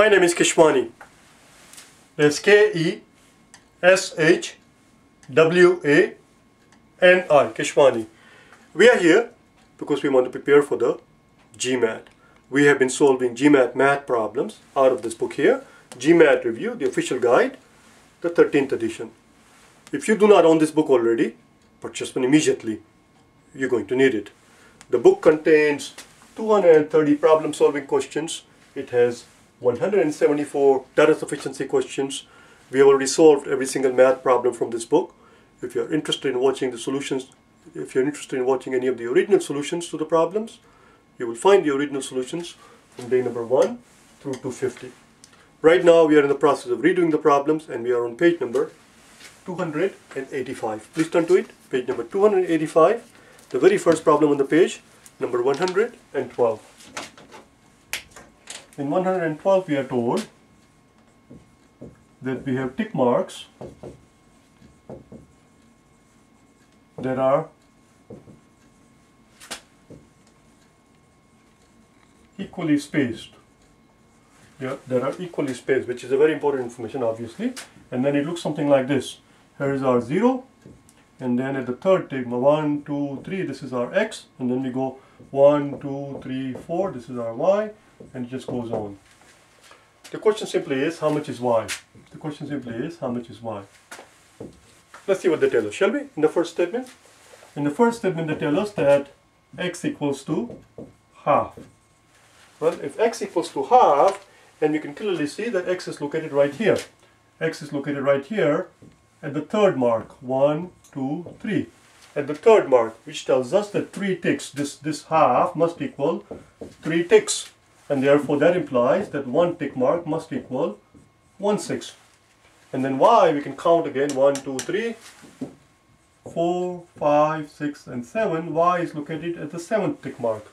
My name is Keshwani. That's K-E-S-H-W-A-N-I, Keshwani. We are here because we want to prepare for the GMAT. We have been solving GMAT math problems out of this book here, GMAT Review, the official guide, the 13th edition. If you do not own this book already, purchase one immediately. You're going to need it. The book contains 230 problem solving questions. It has 174 data sufficiency questions. We have already solved every single math problem from this book. If you're interested in watching the solutions, if you're interested in watching any of the original solutions to the problems, you will find the original solutions from day number 1 through 250. Right now we are in the process of redoing the problems and we are on page number 285. Please turn to it, page number 285, the very first problem on the page, number 112. In 112 we are told that we have tick marks that are equally spaced. Yeah, that are equally spaced, which is a very important information obviously. And then it looks something like this. Here is our 0, and then at the third tick, 1, 2, 3, this is our x, and then we go 1, 2, 3, 4, this is our y, and it just goes on. The question simply is, how much is y? The question simply is, how much is y? Let's see what they tell us, shall we? In the first statement? In the first statement, they tell us that x equals to half. Well, if x equals to half, then we can clearly see that x is located right here. x is located right here at the third mark. One, two, three. At the third mark, which tells us that three ticks, this, this half must equal three ticks. And therefore that implies that one tick mark must equal one sixth. And then y, we can count again, one, two, three, four, five, six, and 7. y is located at the seventh tick mark.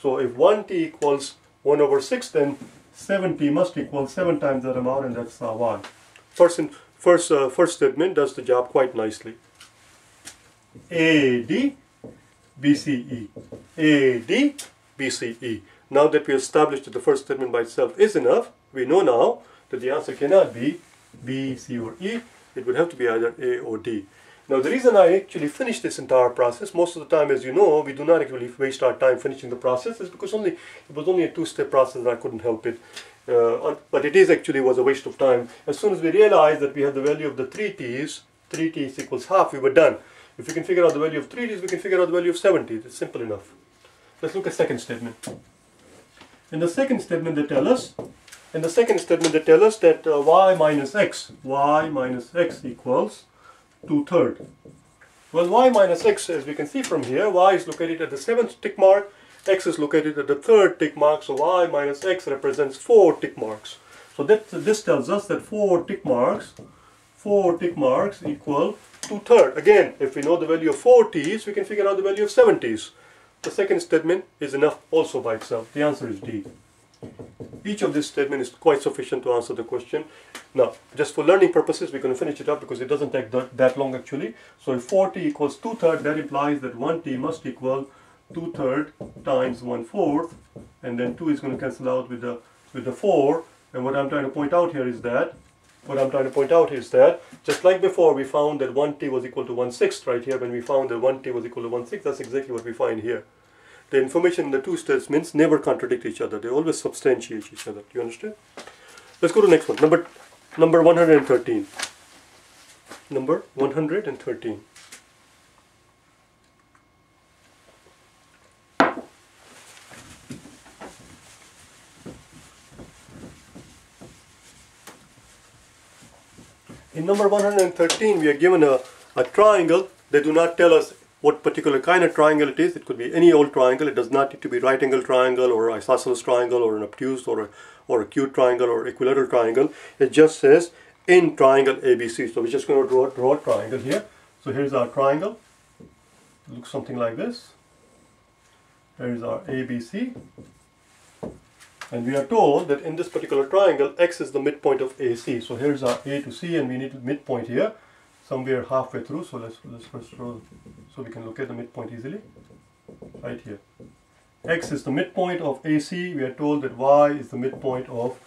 So if 1t equals 1 over 6, then 7t must equal 7 times that amount, and that's uh, y. First, in, first, uh, first statement does the job quite nicely. AD, BCE. AD, BCE. Now that we established that the first statement by itself is enough, we know now that the answer cannot be B, C, or E. It would have to be either A or D. Now the reason I actually finished this entire process, most of the time as you know, we do not actually waste our time finishing the process, is because only it was only a two-step process and I couldn't help it. Uh, but it is actually was a waste of time. As soon as we realized that we had the value of the 3 t's, 3 t's equals half, we were done. If we can figure out the value of 3 t's, we can figure out the value of 70. It's simple enough. Let's look at second statement. In the second statement they tell us, in the second statement they tell us that uh, y minus x, y minus x equals 2 third. Well, y minus x, as we can see from here, y is located at the seventh tick mark, x is located at the third tick mark, so y minus x represents 4 tick marks. So that, this tells us that 4 tick marks, 4 tick marks equal two third. Again, if we know the value of 4 t's, we can figure out the value of 7 t's. The second statement is enough also by itself. The answer is D. Each of these statements is quite sufficient to answer the question. Now, just for learning purposes, we're going to finish it up because it doesn't take that, that long actually. So if 4t equals 2 third, that implies that 1t must equal 2 third times 1 fourth, and then 2 is going to cancel out with the, with the 4. And what I'm trying to point out here is that, what I'm trying to point out is that, just like before, we found that 1t was equal to 1 sixth right here, when we found that 1t was equal to 1 sixth, that's exactly what we find here the information in the two statements never contradict each other. They always substantiate each other. Do you understand? Let's go to the next one. Number number 113. Number 113. In number 113, we are given a, a triangle. They do not tell us what particular kind of triangle it is. It could be any old triangle. It does not need to be right angle triangle or isosceles triangle or an obtuse or a, or acute triangle or equilateral triangle. It just says in triangle ABC. So we're just going to draw, draw a triangle here. So here's our triangle. It looks something like this. Here's our ABC. And we are told that in this particular triangle, X is the midpoint of AC. So here's our A to C and we need a midpoint here somewhere halfway through. So let's, let's first draw, so we can look at the midpoint easily. Right here. X is the midpoint of AC. We are told that Y is the midpoint of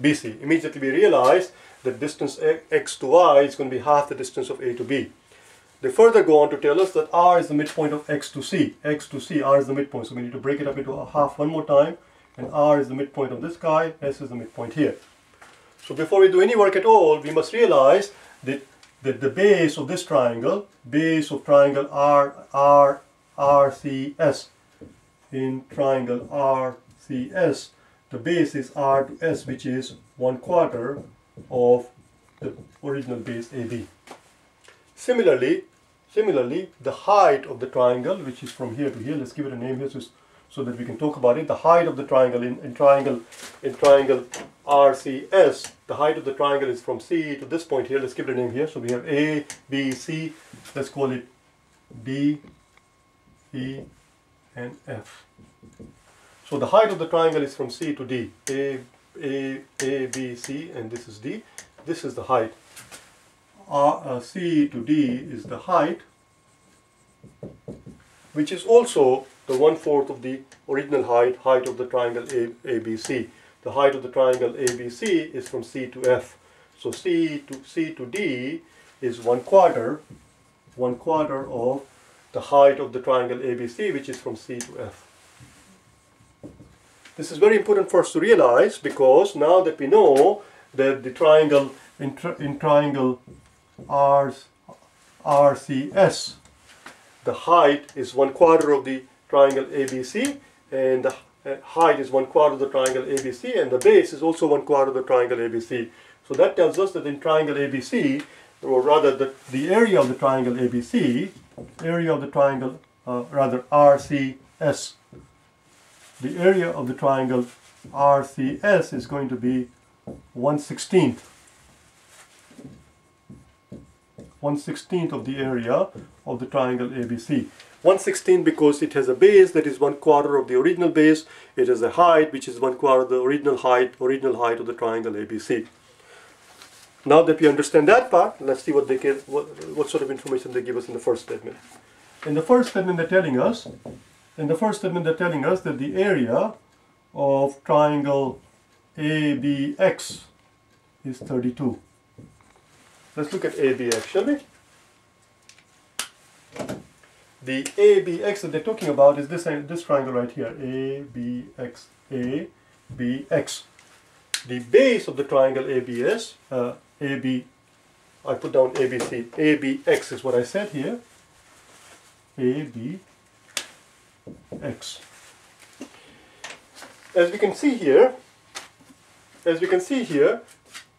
BC. Immediately we realize that distance x to y is going to be half the distance of A to B. They further go on to tell us that R is the midpoint of x to c. x to c, R is the midpoint. So we need to break it up into a half one more time. And R is the midpoint of this guy, S is the midpoint here. So before we do any work at all, we must realize that, that the base of this triangle, base of triangle R, R, RCS, in triangle RCS, the base is R to S, which is one quarter of the original base AB. Similarly, similarly, the height of the triangle, which is from here to here, let's give it a name here so, so that we can talk about it. The height of the triangle in, in triangle in triangle RCS, the height of the triangle is from C to this point here. Let's give it a name here. So we have A, B, C. Let's call it D, E, and F. So the height of the triangle is from C to D. A, A, A, B, C, and this is D. This is the height. R, uh, C to D is the height, which is also the one-fourth of the original height, height of the triangle ABC. The height of the triangle ABC is from C to F. So C to C to D is one quarter, one quarter of the height of the triangle ABC, which is from C to F. This is very important for us to realize because now that we know that the triangle in, tri in triangle R's, RCS, the height is one quarter of the triangle ABC and the uh, height is one quarter of the triangle ABC and the base is also one quarter of the triangle ABC. So that tells us that in triangle ABC, or rather the, the area of the triangle ABC, area of the triangle, uh, rather RCS the area of the triangle RCS is going to be 1 16th. 1 16th of the area of the triangle ABC. 1 16th because it has a base that is one quarter of the original base. It has a height which is one quarter of the original height, original height of the triangle ABC. Now that we understand that part, let's see what they get, what, what sort of information they give us in the first statement. In the first statement, they're telling us in the first statement they're telling us that the area of triangle ABX is 32. Let's look at ABX, shall we? The ABX that they're talking about is this, this triangle right here, ABX, ABX. The base of the triangle ABS, uh, AB, I put down ABC, ABX is what I said here, ABX. As we can see here, as we can see here,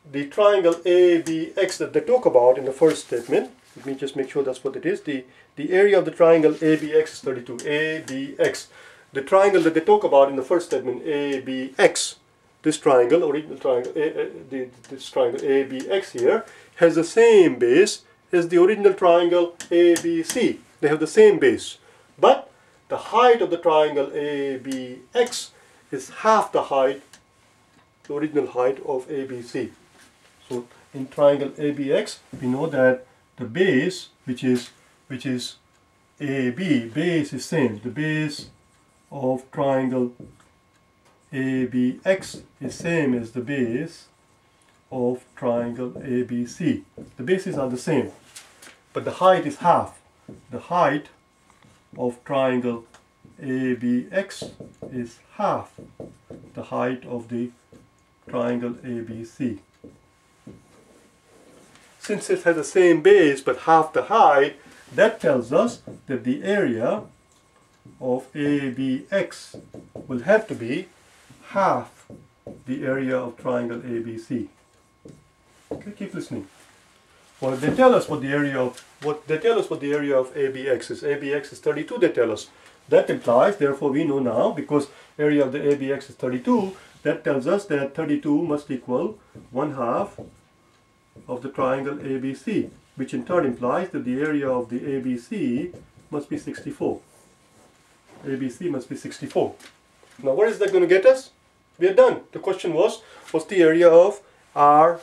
the triangle ABX that they talk about in the first statement, let me just make sure that's what it is, the, the area of the triangle ABX is 32, ABX. The triangle that they talk about in the first statement, ABX, this triangle, original triangle, A, A, the, this triangle ABX here, has the same base as the original triangle ABC. They have the same base. But the height of the triangle ABX is half the height, the original height of ABC. So in triangle ABX, we know that the base, which is which is AB, base is same. The base of triangle ABX is same as the base of triangle ABC. The bases are the same, but the height is half. The height of triangle ABX is half the height of the triangle ABC. Since it has the same base but half the height, that tells us that the area of ABX will have to be half the area of triangle ABC. Okay, keep listening. Well, they tell us what the area of what they tell us what the area of ABX is. ABX is 32. They tell us that implies. Therefore, we know now because area of the ABX is 32. That tells us that 32 must equal one half of the triangle ABC, which in turn implies that the area of the ABC must be 64. ABC must be 64. Now, what is that going to get us? We are done. The question was, what's the area of R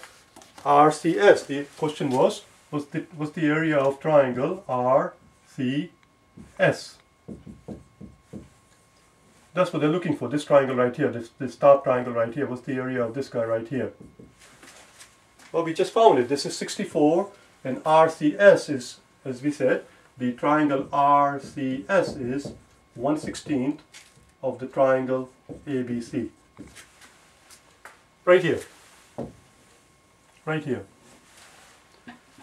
RCS. The question was, what's the, was the area of triangle RCS. That's what they're looking for. This triangle right here, this, this top triangle right here. What's the area of this guy right here? Well, we just found it. This is 64 and RCS is, as we said, the triangle RCS is 1 16th of the triangle ABC. Right here. Right here.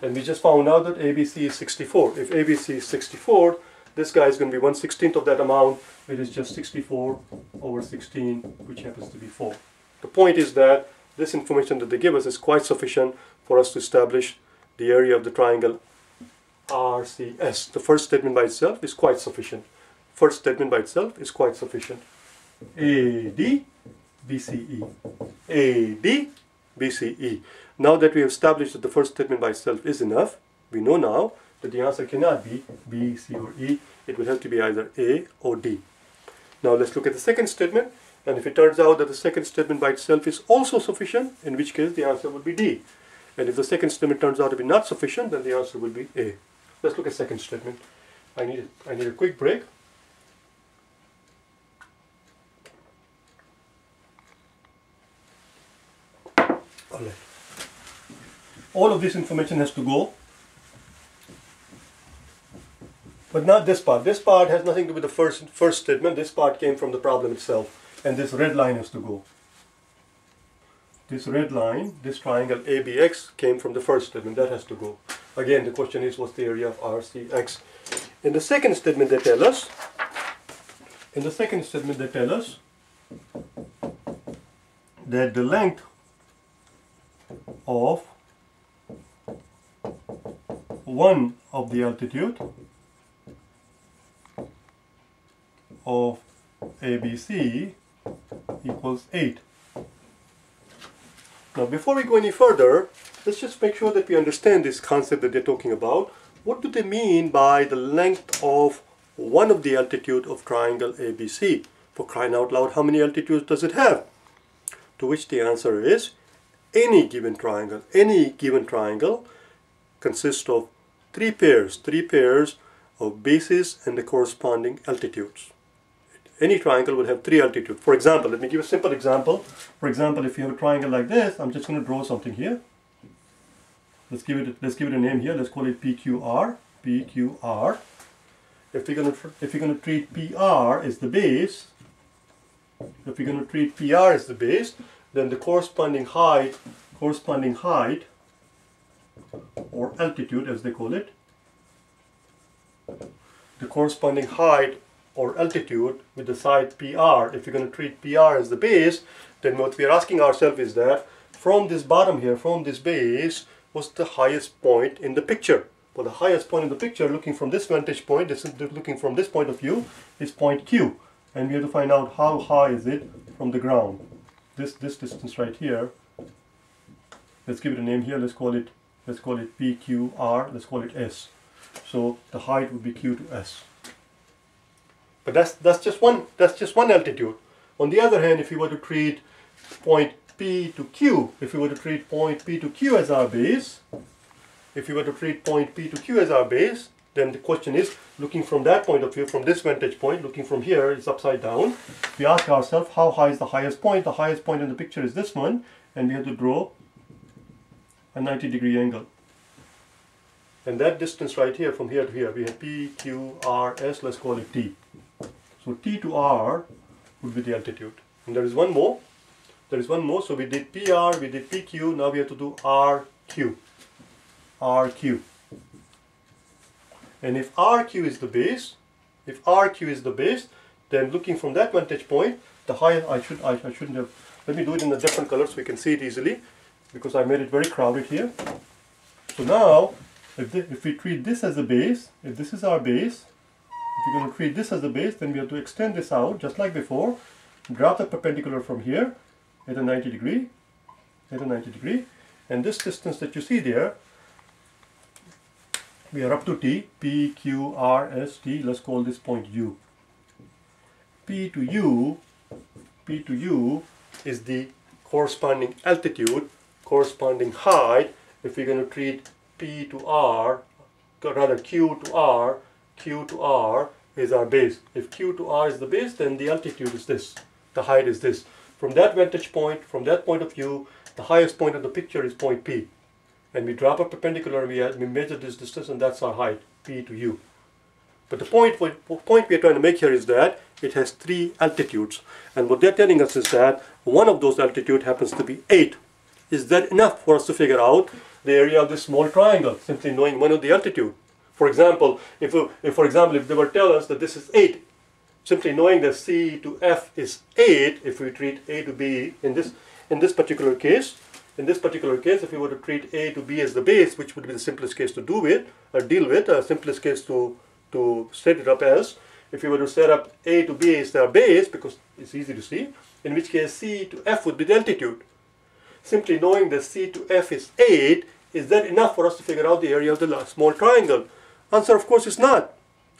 And we just found out that ABC is 64. If ABC is 64, this guy is going to be 1 16th of that amount. It is just 64 over 16, which happens to be 4. The point is that this information that they give us is quite sufficient for us to establish the area of the triangle RCS. The first statement by itself is quite sufficient. First statement by itself is quite sufficient. AD, BCE. AD, BCE. Now that we have established that the first statement by itself is enough, we know now that the answer cannot be B, C or E. It will have to be either A or D. Now let's look at the second statement. And if it turns out that the second statement by itself is also sufficient, in which case the answer would be D. And if the second statement turns out to be not sufficient, then the answer will be A. Let's look at second statement. I need, I need a quick break. All right. All of this information has to go But not this part. This part has nothing to do with the first, first statement. This part came from the problem itself. And this red line has to go. This red line, this triangle ABX came from the first statement. That has to go. Again, the question is what's the area of RCX? In the second statement they tell us, in the second statement they tell us that the length of one of the altitude of ABC equals 8. Now before we go any further, let's just make sure that we understand this concept that they're talking about. What do they mean by the length of one of the altitude of triangle ABC? For crying out loud, how many altitudes does it have? To which the answer is any given triangle. Any given triangle consists of three pairs, three pairs of bases and the corresponding altitudes any triangle will have three altitudes. For example, let me give a simple example. For example, if you have a triangle like this, I'm just going to draw something here. Let's give it let's give it a name here. Let's call it PQR. PQR. If we're going to if you're going to treat PR as the base, if we're going to treat PR as the base, then the corresponding height corresponding height or altitude as they call it the corresponding height or altitude with the side PR, if you're going to treat PR as the base, then what we are asking ourselves is that from this bottom here, from this base, what's the highest point in the picture? Well, the highest point in the picture, looking from this vantage point, this is looking from this point of view, is point Q. And we have to find out how high is it from the ground. This, this distance right here, let's give it a name here, let's call it, let's call it PQR, let's call it S. So the height would be Q to S. But that's, that's, just one, that's just one altitude. On the other hand, if you were to treat point P to Q, if you were to treat point P to Q as our base, if you were to treat point P to Q as our base, then the question is, looking from that point of view, from this vantage point, looking from here, it's upside down. We ask ourselves, how high is the highest point? The highest point in the picture is this one, and we have to draw a 90 degree angle. And that distance right here, from here to here, we have P, Q, R, S, let's call it T. So T to R would be the altitude. And there is one more. There is one more. So we did PR, we did PQ, now we have to do RQ. RQ. And if RQ is the base, if RQ is the base, then looking from that vantage point, the higher I should I, I shouldn't have let me do it in a different color so we can see it easily because I made it very crowded here. So now if, the, if we treat this as a base, if this is our base, if you're going to treat this as the base, then we have to extend this out just like before. Drop the perpendicular from here at a 90 degree, at a 90 degree. And this distance that you see there, we are up to T, P, Q, R, S, T. Let's call this point U. P to U, P to U is the corresponding altitude, corresponding height. If we're going to treat P to R, rather Q to R, Q to R is our base. If Q to R is the base, then the altitude is this. The height is this. From that vantage point, from that point of view, the highest point of the picture is point P. And we drop a perpendicular we, uh, we measure this distance and that's our height, P to U. But the point, point we are trying to make here is that it has three altitudes. And what they're telling us is that one of those altitude happens to be 8. Is that enough for us to figure out the area of this small triangle, simply knowing one of the altitude? For example, if, if for example, if they were to tell us that this is 8, simply knowing that C to F is 8, if we treat A to B in this, in this particular case, in this particular case, if we were to treat A to B as the base, which would be the simplest case to do with, or deal with, a simplest case to, to set it up as, if we were to set up A to B as their base, because it's easy to see, in which case C to F would be the altitude. Simply knowing that C to F is 8, is that enough for us to figure out the area of the small triangle? Answer of course is not.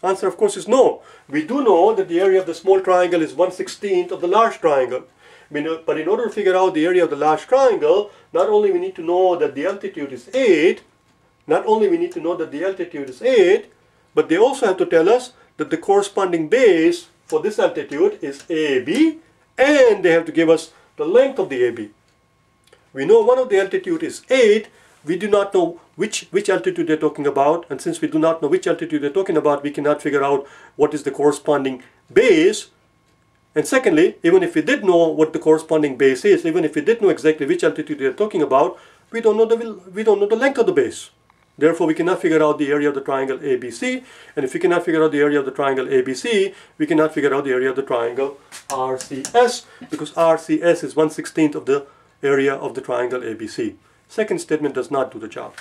Answer of course is no. We do know that the area of the small triangle is 1 16th of the large triangle. But in order to figure out the area of the large triangle, not only we need to know that the altitude is 8, not only we need to know that the altitude is 8, but they also have to tell us that the corresponding base for this altitude is AB, and they have to give us the length of the AB. We know one of the altitude is 8, we do not know which, which altitude they're talking about, and since we do not know which altitude they're talking about, we cannot figure out what is the corresponding base. And secondly, even if we did know what the corresponding base is, even if we did know exactly which altitude they're talking about, we don't know the, we don't know the length of the base. Therefore, we cannot figure out the area of the triangle ABC. And if we cannot figure out the area of the triangle ABC, we cannot figure out the area of the triangle RCS, because RCS is 1 16th of the area of the triangle ABC. Second statement does not do the job.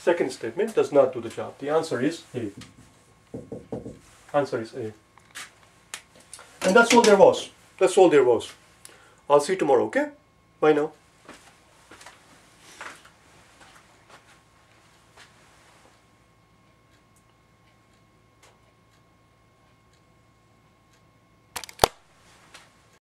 Second statement does not do the job. The answer is A. Answer is A. And that's all there was. That's all there was. I'll see you tomorrow, okay? Bye now.